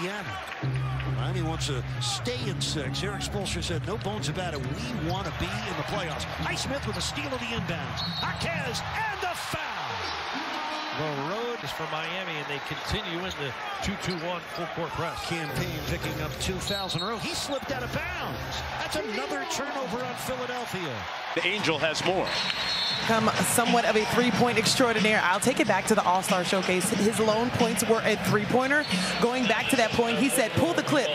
Indiana. Miami wants to stay in six. Erik Spoelstra said, no bones about it. We want to be in the playoffs. Highsmith with a steal of the inbounds. Jaquez and the foul. The road is for Miami, and they continue in the 2-2-1 full-court press. Cam Payne picking up 2,000 in a row. He slipped out of bounds. That's another turnover on Philadelphia. The Angel has more. Come somewhat of a three-point extraordinaire. I'll take it back to the All-Star Showcase. His lone points were a three-pointer. Going back to that point, he said, pull the clip.